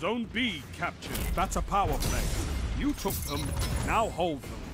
Zone B captured. That's a power play. You took them, now hold them.